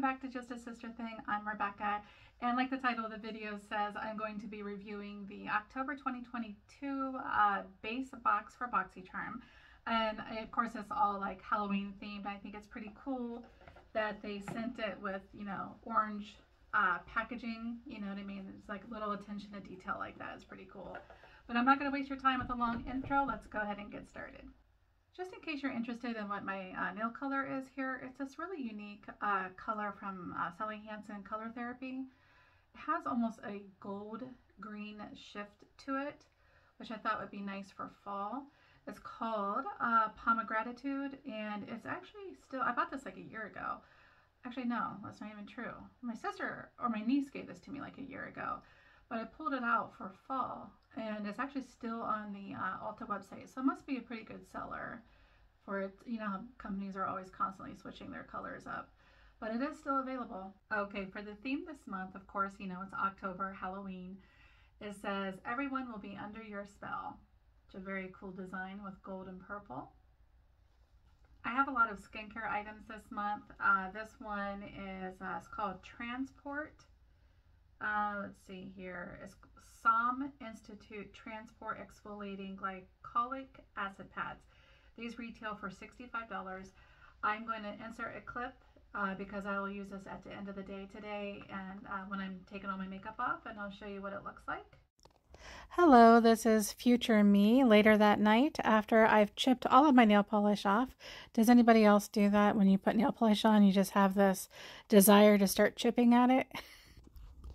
welcome back to Just a Sister Thing. I'm Rebecca, and like the title of the video says, I'm going to be reviewing the October 2022 uh, base box for BoxyCharm. And of course, it's all like Halloween themed. I think it's pretty cool that they sent it with, you know, orange uh, packaging. You know what I mean? It's like little attention to detail like that is pretty cool. But I'm not going to waste your time with a long intro. Let's go ahead and get started. Just in case you're interested in what my uh, nail color is here, it's this really unique uh, color from uh, Sally Hansen Color Therapy. It has almost a gold green shift to it, which I thought would be nice for fall. It's called uh, Pomegratitude, and it's actually still, I bought this like a year ago. Actually, no, that's not even true. My sister or my niece gave this to me like a year ago, but I pulled it out for fall and it's actually still on the uh, Ulta website. So it must be a pretty good seller for it. You know, companies are always constantly switching their colors up, but it is still available. Okay, for the theme this month, of course, you know, it's October, Halloween. It says, everyone will be under your spell. It's a very cool design with gold and purple. I have a lot of skincare items this month. Uh, this one is uh, it's called Transport. Uh, let's see here. It's Institute Transport Exfoliating Glycolic Acid Pads. These retail for $65. I'm going to insert a clip uh, because I will use this at the end of the day today and uh, when I'm taking all my makeup off and I'll show you what it looks like. Hello, this is future me later that night after I've chipped all of my nail polish off. Does anybody else do that when you put nail polish on? You just have this desire to start chipping at it?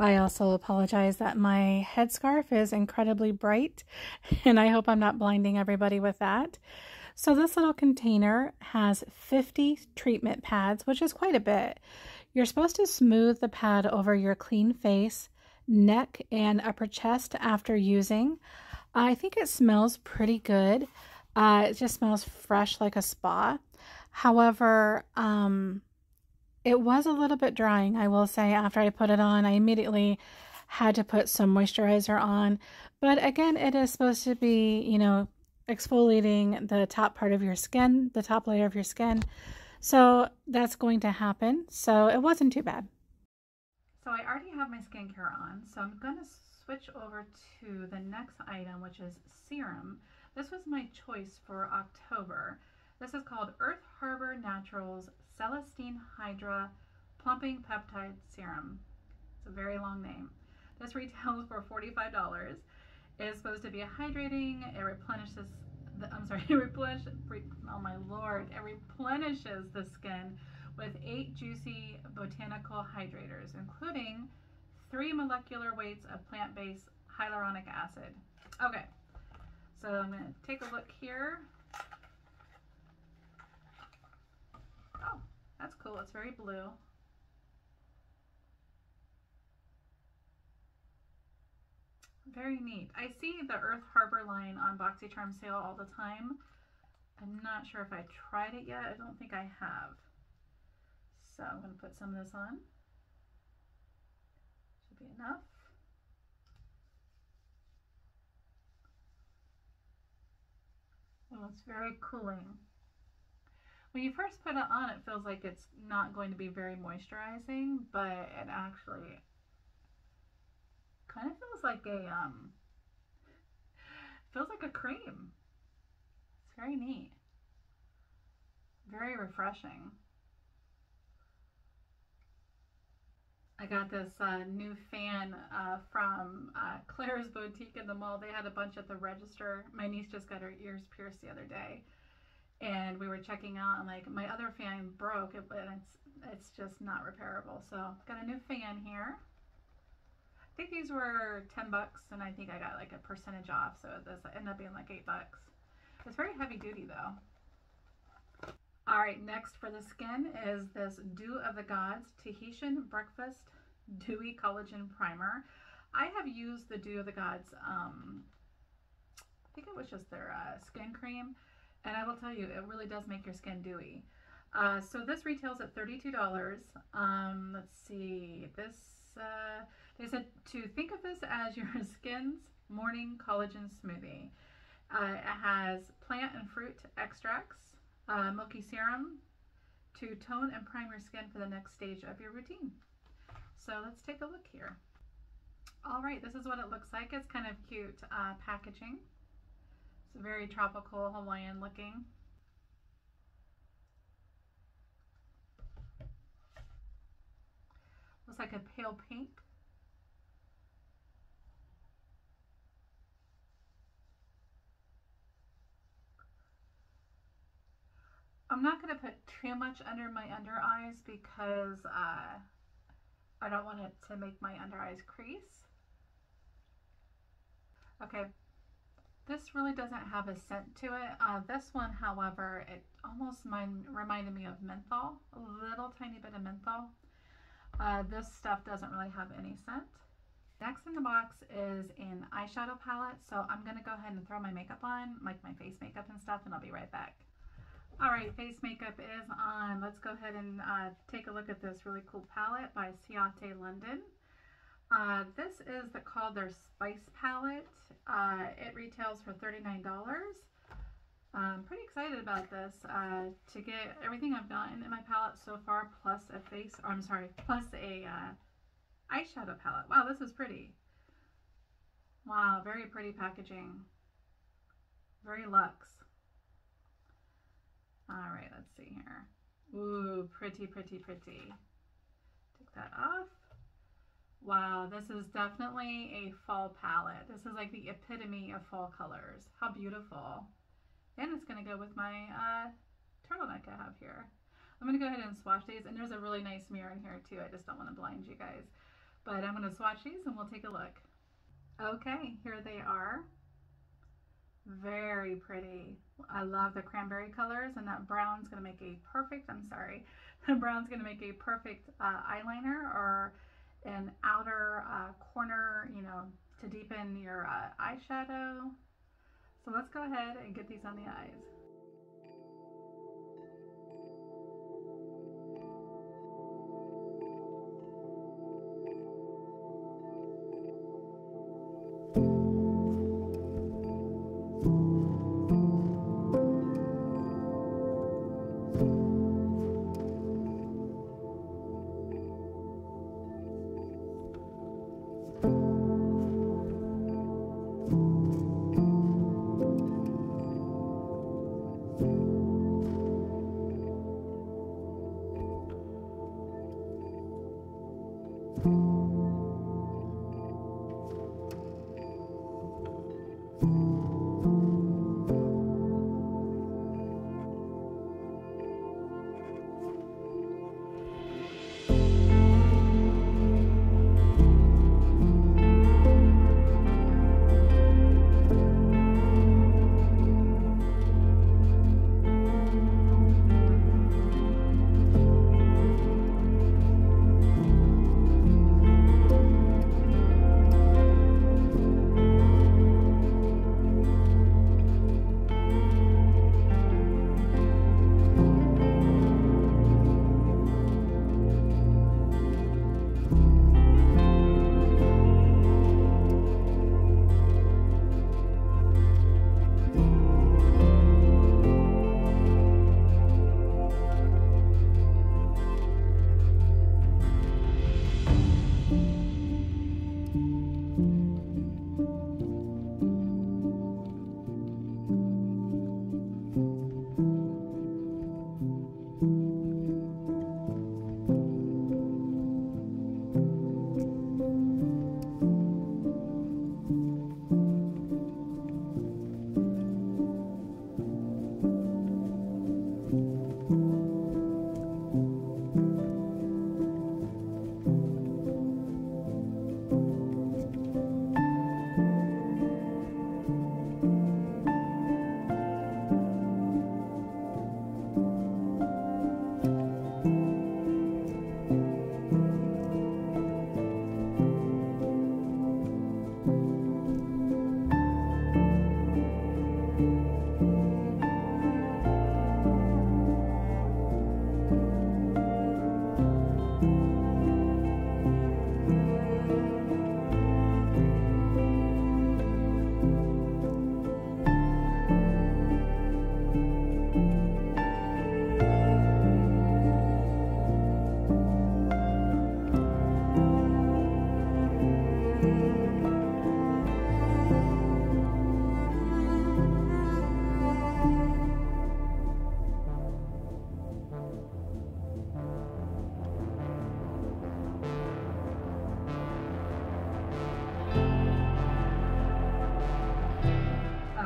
I also apologize that my headscarf is incredibly bright and I hope I'm not blinding everybody with that. So this little container has 50 treatment pads, which is quite a bit. You're supposed to smooth the pad over your clean face, neck, and upper chest after using. I think it smells pretty good. Uh, it just smells fresh like a spa. However, um, it was a little bit drying, I will say, after I put it on. I immediately had to put some moisturizer on. But again, it is supposed to be, you know, exfoliating the top part of your skin, the top layer of your skin. So that's going to happen. So it wasn't too bad. So I already have my skincare on. So I'm going to switch over to the next item, which is serum. This was my choice for October. This is called Earth Harbor Naturals Celestine Hydra Plumping Peptide Serum. It's a very long name. This retails for $45. It is supposed to be a hydrating. It replenishes, the, I'm sorry, it replenishes, oh my lord, it replenishes the skin with eight juicy botanical hydrators, including three molecular weights of plant-based hyaluronic acid. Okay, so I'm going to take a look here. Oh. That's cool. It's very blue. Very neat. I see the Earth Harbor line on BoxyCharm sale all the time. I'm not sure if I tried it yet. I don't think I have. So I'm going to put some of this on. Should be enough. Oh, it's very cooling. When you first put it on, it feels like it's not going to be very moisturizing, but it actually kind of feels like a, um, feels like a cream. It's very neat. Very refreshing. I got this uh, new fan uh, from uh, Claire's Boutique in the mall. They had a bunch at the register. My niece just got her ears pierced the other day and we were checking out and like my other fan broke but it's it's just not repairable. So got a new fan here. I think these were 10 bucks and I think I got like a percentage off so this ended up being like 8 bucks. It's very heavy duty though. Alright next for the skin is this Dew of the Gods Tahitian Breakfast Dewy Collagen Primer. I have used the Dew of the Gods um, I think it was just their uh, skin cream and I will tell you, it really does make your skin dewy. Uh, so this retails at $32. Um, let's see, this, uh, they said to think of this as your skin's morning collagen smoothie. Uh, it has plant and fruit extracts, uh, milky serum, to tone and prime your skin for the next stage of your routine. So let's take a look here. All right, this is what it looks like. It's kind of cute uh, packaging. It's very tropical Hawaiian looking. Looks like a pale pink. I'm not going to put too much under my under eyes because uh, I don't want it to make my under eyes crease. Okay, this really doesn't have a scent to it. Uh, this one, however, it almost mind, reminded me of menthol, a little tiny bit of menthol. Uh, this stuff doesn't really have any scent. Next in the box is an eyeshadow palette, so I'm going to go ahead and throw my makeup on, like my face makeup and stuff, and I'll be right back. All right, face makeup is on. Let's go ahead and uh, take a look at this really cool palette by Ciate London. Uh, this is the, called their Spice Palette. Uh, it retails for $39. I'm pretty excited about this uh, to get everything I've gotten in my palette so far plus a face, or I'm sorry, plus a uh, eyeshadow palette. Wow, this is pretty. Wow, very pretty packaging. Very luxe. All right, let's see here. Ooh, pretty, pretty, pretty. Take that off. Wow, this is definitely a fall palette. This is like the epitome of fall colors. How beautiful. And it's going to go with my uh, turtleneck I have here. I'm going to go ahead and swatch these. And there's a really nice mirror in here too. I just don't want to blind you guys. But I'm going to swatch these and we'll take a look. Okay, here they are. Very pretty. I love the cranberry colors and that brown's going to make a perfect, I'm sorry, the brown's going to make a perfect uh, eyeliner or an outer uh, corner, you know, to deepen your uh, eyeshadow. So let's go ahead and get these on the eyes.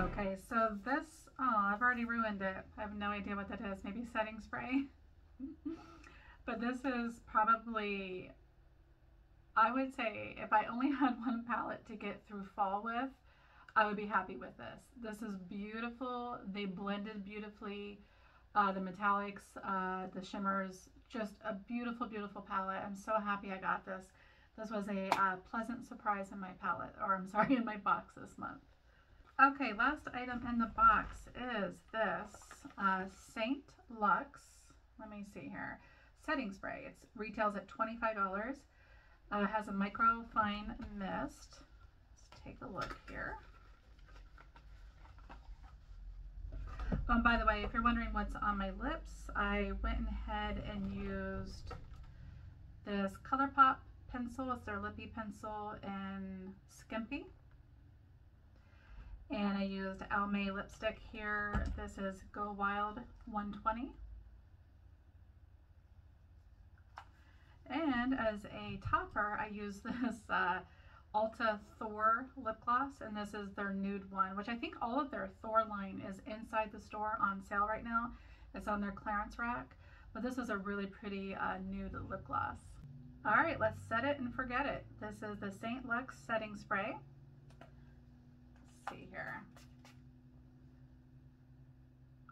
Okay, so this, oh, I've already ruined it. I have no idea what that is. Maybe setting spray? but this is probably, I would say, if I only had one palette to get through fall with, I would be happy with this. This is beautiful. They blended beautifully. Uh, the metallics, uh, the shimmers, just a beautiful, beautiful palette. I'm so happy I got this. This was a uh, pleasant surprise in my palette, or I'm sorry, in my box this month. Okay, last item in the box is this uh, Saint Luxe. Let me see here. Setting spray. It retails at $25. Uh, has a micro fine mist. Let's take a look here. Um, by the way, if you're wondering what's on my lips, I went ahead and used this ColourPop pencil. It's their Lippie Pencil in Skimpy. And I used Almay lipstick here. This is Go Wild 120. And as a topper, I use this uh, Ulta Thor lip gloss, and this is their nude one, which I think all of their Thor line is inside the store on sale right now. It's on their clearance rack, but this is a really pretty uh, nude lip gloss. All right, let's set it and forget it. This is the St. Luxe Setting Spray. See here.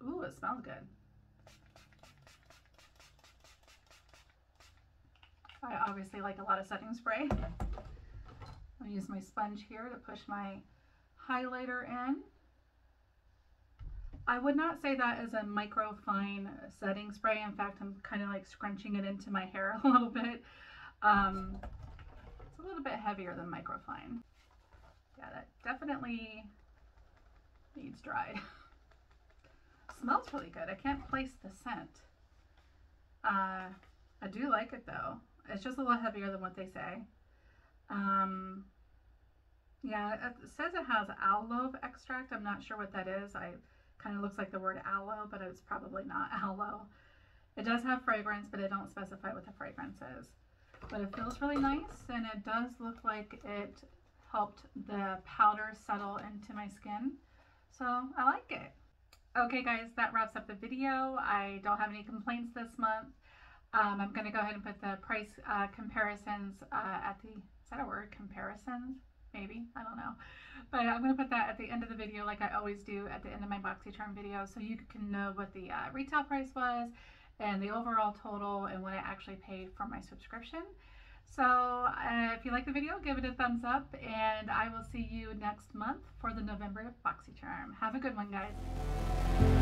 Ooh, it smells good. I obviously like a lot of setting spray. I'll use my sponge here to push my highlighter in. I would not say that is a micro fine setting spray. In fact, I'm kind of like scrunching it into my hair a little bit. Um, it's a little bit heavier than microfine. Yeah, that definitely needs dried. Smells really good. I can't place the scent. Uh, I do like it though. It's just a little heavier than what they say. Um, yeah, it says it has aloe extract. I'm not sure what that is. I kind of looks like the word aloe, but it's probably not aloe. It does have fragrance, but it don't specify what the fragrance is. But it feels really nice, and it does look like it helped the powder settle into my skin. So I like it. Okay guys, that wraps up the video. I don't have any complaints this month. Um, I'm going to go ahead and put the price uh, comparisons uh, at the, is that a word, comparisons? Maybe, I don't know. But I'm going to put that at the end of the video like I always do at the end of my BoxyCharm video so you can know what the uh, retail price was and the overall total and what I actually paid for my subscription. So uh, if you like the video, give it a thumbs up and I will see you next month for the November BoxyCharm. Have a good one, guys.